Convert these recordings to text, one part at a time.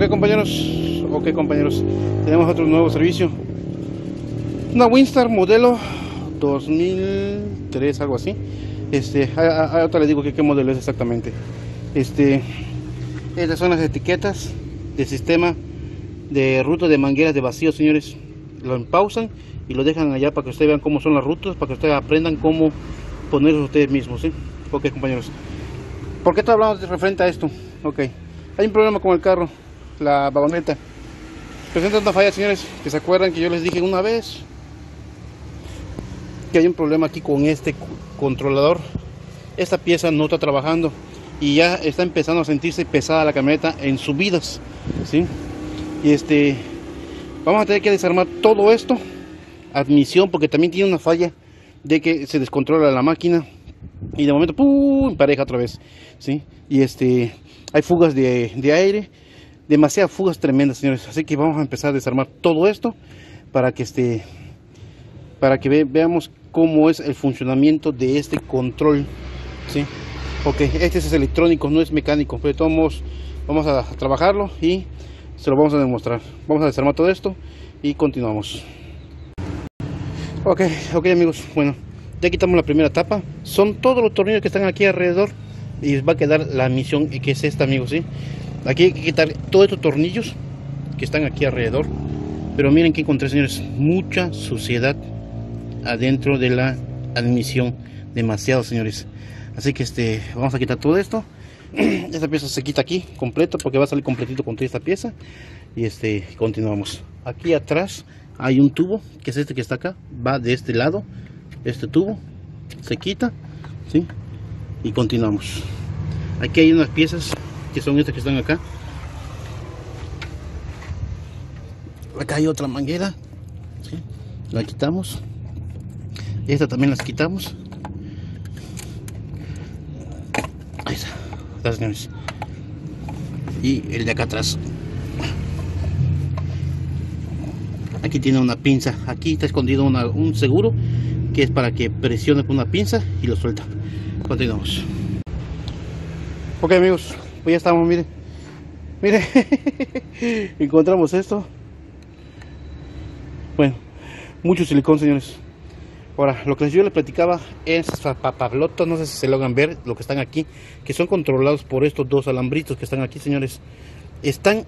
Ok compañeros, ok compañeros, tenemos otro nuevo servicio. Una Winstar modelo 2003, algo así. Este, ahorita les digo qué modelo es exactamente. Este, estas son las etiquetas del sistema de ruta de mangueras de vacío, señores. Lo pausan y lo dejan allá para que ustedes vean cómo son las rutas, para que ustedes aprendan cómo ponerlos ustedes mismos, ¿sí? Ok, compañeros. ¿Por qué estoy hablando de referente a esto? Ok. Hay un problema con el carro la vagoneta. Presenta una falla, señores, que se acuerdan que yo les dije una vez que hay un problema aquí con este controlador. Esta pieza no está trabajando y ya está empezando a sentirse pesada la camioneta en subidas, ¿sí? Y este, vamos a tener que desarmar todo esto, admisión, porque también tiene una falla de que se descontrola la máquina y de momento, ¡pum!, pareja otra vez, ¿sí? Y este, hay fugas de, de aire demasiadas fugas tremendas, señores. Así que vamos a empezar a desarmar todo esto para que este, para que veamos cómo es el funcionamiento de este control. ¿sí? Ok, este es electrónico, no es mecánico, pero todos vamos a trabajarlo y se lo vamos a demostrar. Vamos a desarmar todo esto y continuamos. Ok, ok amigos, bueno, ya quitamos la primera tapa. Son todos los tornillos que están aquí alrededor y va a quedar la misión que es esta amigos, ¿sí? Aquí hay que quitar todos estos tornillos que están aquí alrededor. Pero miren que encontré, señores, mucha suciedad adentro de la admisión. Demasiado, señores. Así que este, vamos a quitar todo esto. Esta pieza se quita aquí completo porque va a salir completito con toda esta pieza. Y este, continuamos. Aquí atrás hay un tubo, que es este que está acá. Va de este lado. Este tubo se quita. ¿sí? Y continuamos. Aquí hay unas piezas que son estas que están acá. Acá hay otra manguera, la quitamos. Esta también las quitamos. Ahí está, señores. Y el de acá atrás. Aquí tiene una pinza. Aquí está escondido un seguro que es para que presione con una pinza y lo suelta. Continuamos. Ok amigos, pues ya estamos, miren. Miren, encontramos esto. Bueno, mucho silicón, señores. Ahora, lo que yo les platicaba es papablotas, no sé si se logran ver, lo que están aquí, que son controlados por estos dos alambritos que están aquí, señores. Están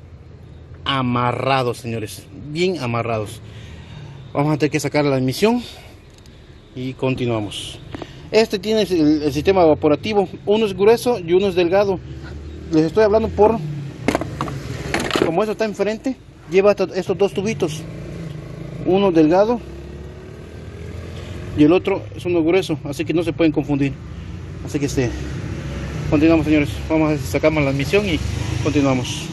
amarrados, señores, bien amarrados. Vamos a tener que sacar la emisión y continuamos. Este tiene el sistema evaporativo, uno es grueso y uno es delgado les estoy hablando por como eso está enfrente lleva estos dos tubitos uno delgado y el otro es uno grueso así que no se pueden confundir. Así que este continuamos señores vamos a sacar la admisión y continuamos.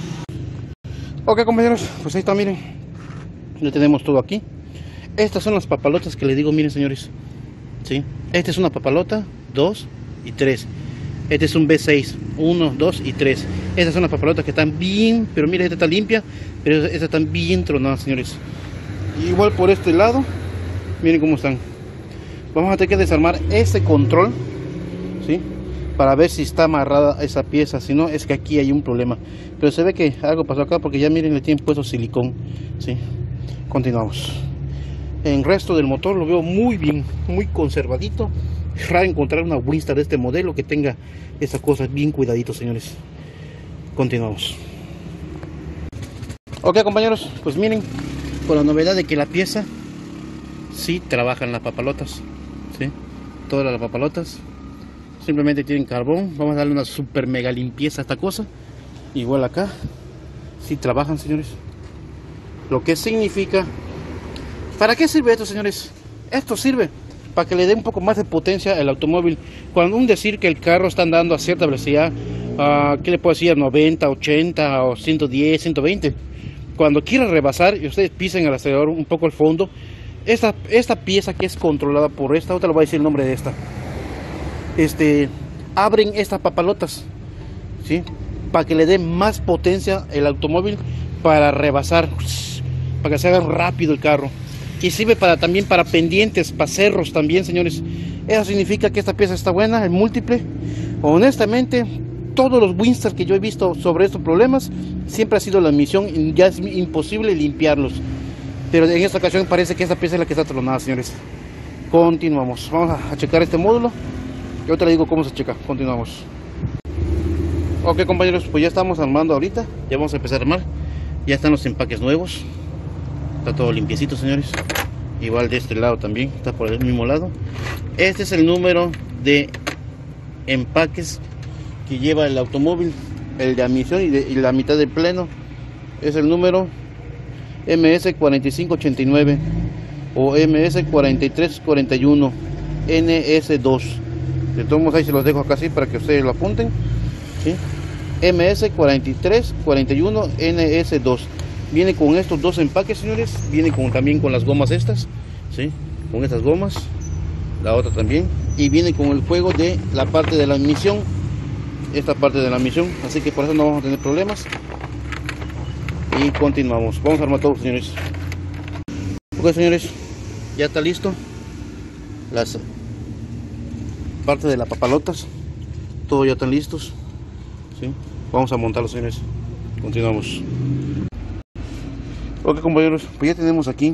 Ok compañeros pues ahí está miren ya tenemos todo aquí. Estas son las papalotas que les digo miren señores ¿sí? esta es una papalota dos y tres este es un B6, 1, 2 y 3. Estas son las papalotas que están bien, pero mira, esta está limpia, pero estas están bien tronadas, señores. Igual por este lado, miren cómo están. Vamos a tener que desarmar este control, ¿sí? Para ver si está amarrada esa pieza, si no es que aquí hay un problema. Pero se ve que algo pasó acá porque ya miren, le tienen puesto silicón, ¿sí? Continuamos. En resto del motor lo veo muy bien, muy conservadito raro encontrar una Winstar de este modelo que tenga esas cosas bien cuidaditos, señores. Continuamos. Ok, compañeros, pues miren, con la novedad de que la pieza sí trabajan las papalotas, ¿sí? Todas las papalotas simplemente tienen carbón. Vamos a darle una super mega limpieza a esta cosa. Igual acá, sí trabajan, señores. Lo que significa, ¿para qué sirve esto, señores? Esto sirve para que le dé un poco más de potencia al automóvil. Cuando un decir que el carro está andando a cierta velocidad, uh, ¿qué le puedo decir? 90, 80 o 110, 120. Cuando quiera rebasar y ustedes pisen el acelerador un poco al fondo, esta, esta pieza que es controlada por esta, otra le voy a decir el nombre de esta, este, abren estas papalotas, ¿sí? Para que le dé más potencia el automóvil para rebasar, para que se haga rápido el carro y sirve para también para pendientes, para cerros también, señores. Eso significa que esta pieza está buena, es múltiple. Honestamente, todos los Winstar que yo he visto sobre estos problemas, siempre ha sido la misión, ya es imposible limpiarlos. Pero en esta ocasión parece que esta pieza es la que está tronada, señores. Continuamos. Vamos a, checar este módulo. Yo te digo cómo se checa. Continuamos. Ok, compañeros, pues ya estamos armando ahorita. Ya vamos a empezar a armar. Ya están los empaques nuevos. Está todo limpiecito, señores. Igual de este lado también. Está por el mismo lado. Este es el número de empaques que lleva el automóvil. El de admisión y, la mitad del pleno. Es el número MS4589 o MS4341 NS2 de todos modos ahí se los dejo acá así para que ustedes lo apunten ¿sí? MS4341 NS2 viene con estos dos empaques señores. Viene con, también con las gomas estas ¿sí? con estas gomas la otra también. Y viene con el juego de la parte de la misión esta parte de la misión así que por eso no vamos a tener problemas. Y continuamos. Vamos a armar todo señores. Ok señores. Ya está listo. Las partes de las papalotas. Todo ya están listos. ¿sí? vamos a montarlos señores. Continuamos ok compañeros. Pues ya tenemos aquí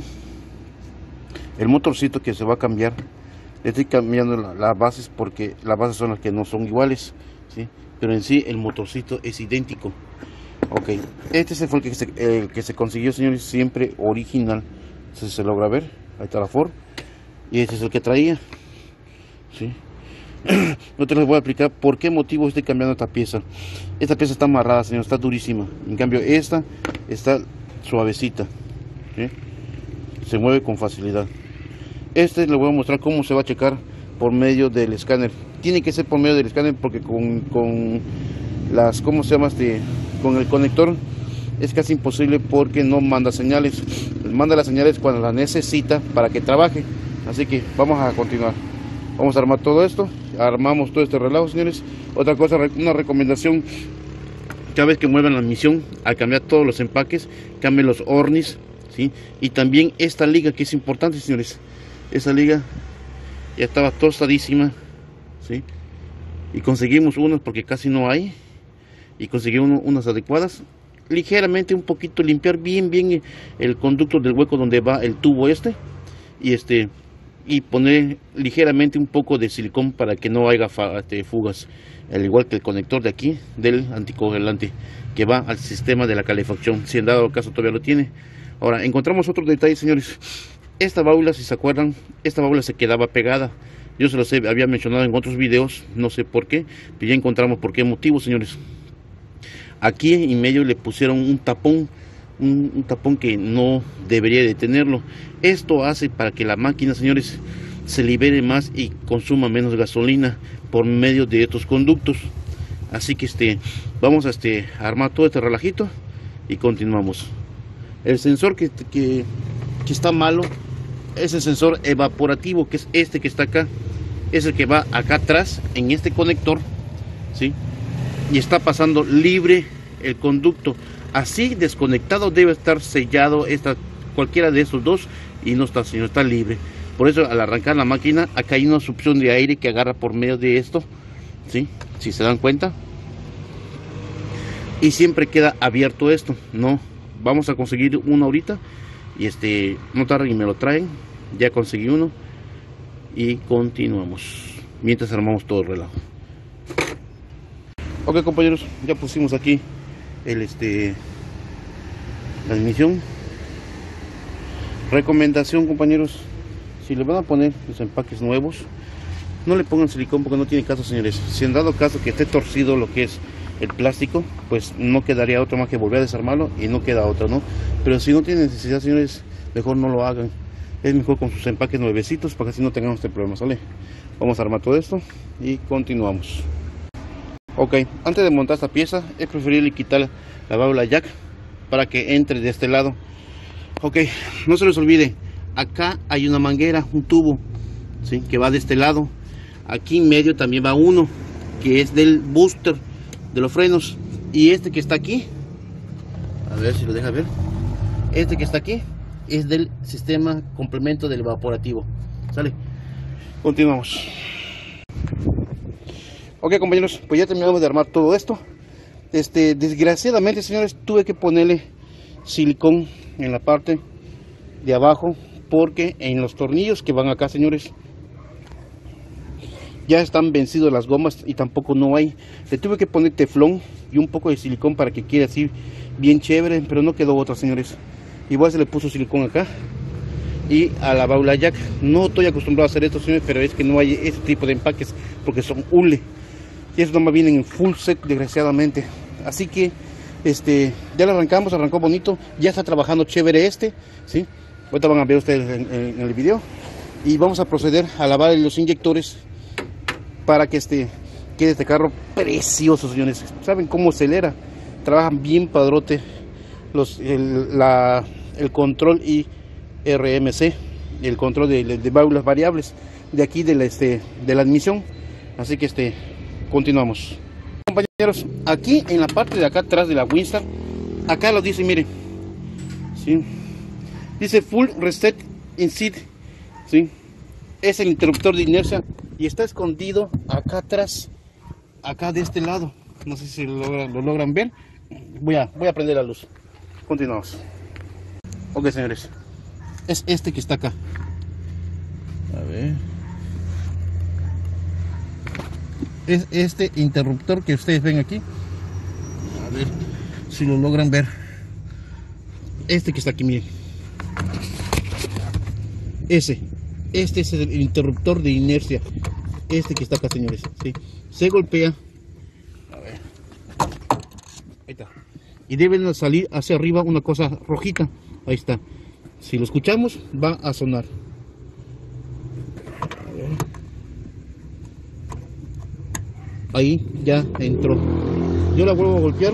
el motorcito que se va a cambiar. Estoy cambiando las bases porque las bases son las que no son iguales ¿sí? pero en sí el motorcito es idéntico. Ok este fue el que se, que se consiguió señores siempre original. Si se logra ver. Ahí está la Ford. Y este es el que traía ¿sí? no te les voy a explicar por qué motivo estoy cambiando esta pieza. Esta pieza está amarrada señor está durísima. En cambio esta está suavecita se mueve con facilidad. Este le voy a mostrar cómo se va a checar por medio del escáner. Tiene que ser por medio del escáner porque con, con las cómo se llama este con el conector es casi imposible porque no manda señales. Manda las señales cuando las necesita para que trabaje. Así que vamos a continuar. Vamos a armar todo esto. Armamos todo este relajo señores. Otra cosa una recomendación cada vez que muevan la misión al cambiar todos los empaques cambien los ornis ¿sí? y también esta liga que es importante señores. Esa liga ya estaba tostadísima ¿sí? y conseguimos unas porque casi no hay. Y conseguimos unas adecuadas. Ligeramente un poquito limpiar bien bien el conducto del hueco donde va el tubo este. Y este y poner ligeramente un poco de silicón para que no haya este, fugas al igual que el conector de aquí del anticongelante que va al sistema de la calefacción si en dado caso todavía lo tiene. Ahora encontramos otro detalle señores. Esta válvula si se acuerdan esta válvula se quedaba pegada. Yo se los había mencionado en otros videos no sé por qué pero ya encontramos por qué motivo señores. Aquí en medio le pusieron un tapón un, tapón que no debería de tenerlo. Esto hace para que la máquina señores se libere más y consuma menos gasolina por medio de estos conductos. Así que este vamos a este armar todo este relajito y continuamos. El sensor que, que, que está malo es el sensor evaporativo que es este que está acá. Es el que va acá atrás en este conector ¿sí? y está pasando libre el conducto. Así desconectado debe estar sellado esta cualquiera de esos dos y no está sino está libre por eso al arrancar la máquina acá hay una succión de aire que agarra por medio de esto ¿sí? si se dan cuenta. Y siempre queda abierto esto no vamos a conseguir uno ahorita y este no tarda y me lo traen. Ya conseguí uno y continuamos mientras armamos todo el relajo. Ok compañeros ya pusimos aquí el este la admisión recomendación compañeros si le van a poner los empaques nuevos no le pongan silicón porque no tiene caso señores. Si han dado caso que esté torcido lo que es el plástico pues no quedaría otro más que volver a desarmarlo y no queda otro no pero si no tiene necesidad señores mejor no lo hagan. Es mejor con sus empaques nuevecitos para que así no tengamos este problema ¿sale? vamos a armar todo esto y continuamos. Ok antes de montar esta pieza es preferible quitar la válvula jack para que entre de este lado. Ok no se les olvide acá hay una manguera un tubo ¿sí? que va de este lado aquí en medio también va uno que es del booster de los frenos y este que está aquí a ver si lo deja ver este que está aquí es del sistema complemento del evaporativo. ¿Sale? Continuamos. Ok compañeros, pues ya terminamos de armar todo esto. Este, desgraciadamente señores, tuve que ponerle silicón en la parte de abajo porque en los tornillos que van acá señores ya están vencidos las gomas y tampoco no hay. Le tuve que poner teflón y un poco de silicón para que quede así bien chévere pero no quedó otra señores. Igual se le puso silicón acá y a la baula jack. No estoy acostumbrado a hacer esto señores pero es que no hay este tipo de empaques porque son hule. Y eso nomás vienen en full set desgraciadamente. Así que este ya lo arrancamos arrancó bonito. Ya está trabajando chévere este sí ahorita van a ver ustedes en, el video y vamos a proceder a lavar los inyectores para que este quede este carro precioso, señores. ¿Saben cómo acelera? Trabajan bien padrote los, el, la, el control y RMC, el control de, de, válvulas variables de aquí de la, este, de la admisión. Así que este continuamos. Compañeros, aquí en la parte de acá atrás de la Winstar, acá lo dice, miren. ¿sí? Dice full reset in seat. ¿sí? Es el interruptor de inercia y está escondido acá atrás, acá de este lado. No sé si lo logran, lo logran ver. Voy a, voy a prender la luz. Continuamos. Ok, señores. Es este que está acá. A ver. Es este interruptor que ustedes ven aquí. A ver si lo logran ver. Este que está aquí, miren. Ese. Este es el interruptor de inercia. Este que está acá, señores. ¿sí? Se golpea. Y deben salir hacia arriba una cosa rojita. Ahí está. Si lo escuchamos, va a sonar. Ahí ya entró. Yo la vuelvo a golpear.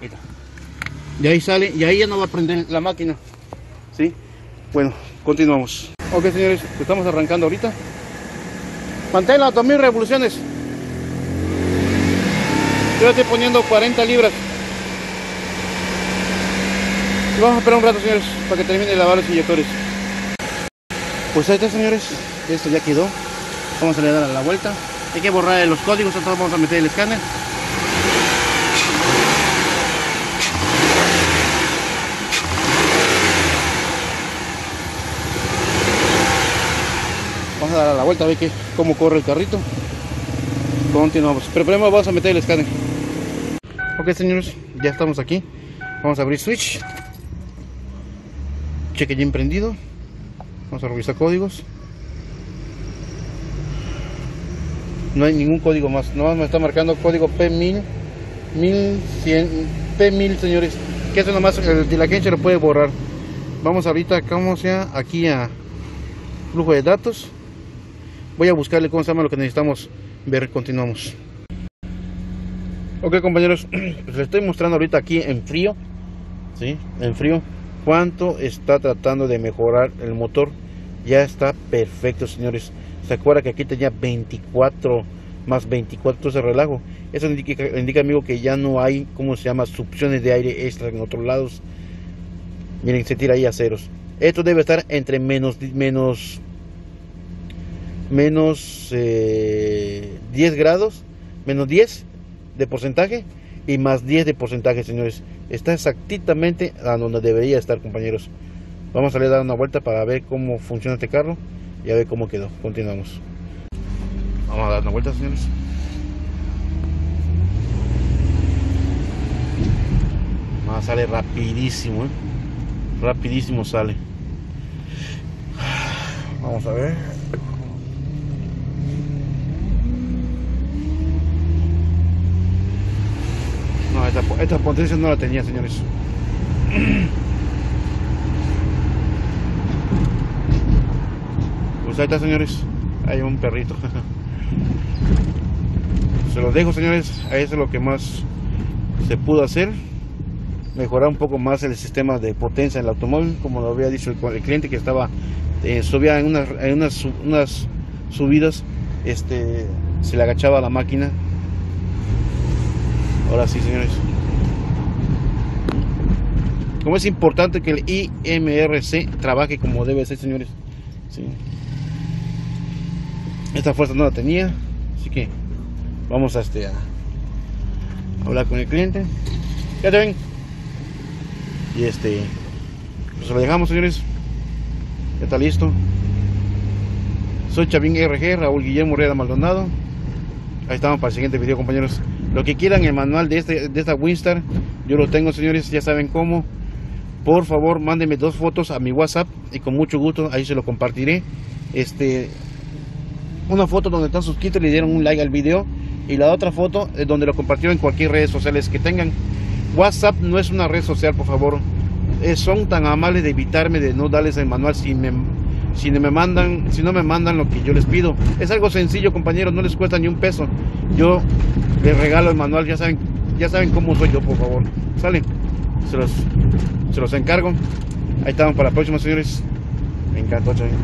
Ahí está. Y ahí sale, y ahí ya no va a prender la máquina. ¿Sí? Bueno, continuamos. Ok, señores, estamos arrancando ahorita. Manténla a 2000 revoluciones. Yo estoy poniendo 40 libras. Y vamos a esperar un rato, señores, para que termine de lavar los inyectores. Pues ahí está, señores. Esto ya quedó. Vamos a le dar a la vuelta. Hay que borrar los códigos, entonces vamos a meter el escáner. A dar la vuelta a ver que, cómo corre el carrito. Continuamos. Pero primero vamos a meter el escáner. Ok, señores, ya estamos aquí. Vamos a abrir switch. Cheque ya emprendido. Vamos a revisar códigos. No hay ningún código más. Nomás me está marcando código P1000. 1100. P1000, señores. Que eso nomás el de la agencia lo puede borrar. Vamos ahorita, como sea, aquí a flujo de datos voy a buscarle cómo se llama lo que necesitamos. Ver continuamos. Ok compañeros pues les estoy mostrando ahorita aquí en frío ¿sí? en frío cuánto está tratando de mejorar el motor. Ya está perfecto señores. Se acuerda que aquí tenía 24 más 24 de relajo. Eso indica, amigo que ya no hay como se llama succiones de aire extra en otros lados. Miren se tira ahí a ceros. Esto debe estar entre menos menos menos eh, 10 grados, menos 10 de porcentaje y más 10 de porcentaje, señores. Está exactamente a donde debería estar, compañeros. Vamos a le dar una vuelta para ver cómo funciona este carro y a ver cómo quedó. Continuamos. Vamos a dar una vuelta, señores. Ah, sale rapidísimo, ¿eh? rapidísimo sale. Vamos a ver. Esta, esta potencia no la tenía, señores. Pues ahí está, señores. Hay un perrito. Se los dejo, señores. Ahí es lo que más se pudo hacer. Mejorar un poco más el sistema de potencia en el automóvil, como lo había dicho el, cliente que estaba eh, subía en unas subidas, este, se le agachaba la máquina Ahora sí, señores. Como es importante que el IMRC trabaje como debe ser, señores. Esta fuerza no la tenía así que vamos a este a hablar con el cliente. Ya te ven. Y este pues lo dejamos señores. Ya está listo. Soy Chavín RG Raúl Guillermo Rueda Maldonado. Ahí estamos para el siguiente video compañeros lo que quieran el manual de este de esta Winstar yo lo tengo señores ya saben cómo. Por favor mándenme dos fotos a mi WhatsApp y con mucho gusto ahí se lo compartiré. Este una foto donde están suscritos le dieron un like al video y la otra foto es donde lo compartieron en cualquier redes sociales que tengan. WhatsApp no es una red social por favor. Eh, son tan amables de evitarme de no darles el manual si me si me mandan si no me mandan lo que yo les pido. Es algo sencillo compañeros no les cuesta ni un peso. Yo les regalo el manual, ya saben, ya saben cómo soy yo, por favor. Salen, se los, se los encargo. Ahí estamos para la próxima, señores. Me encantó, chavales.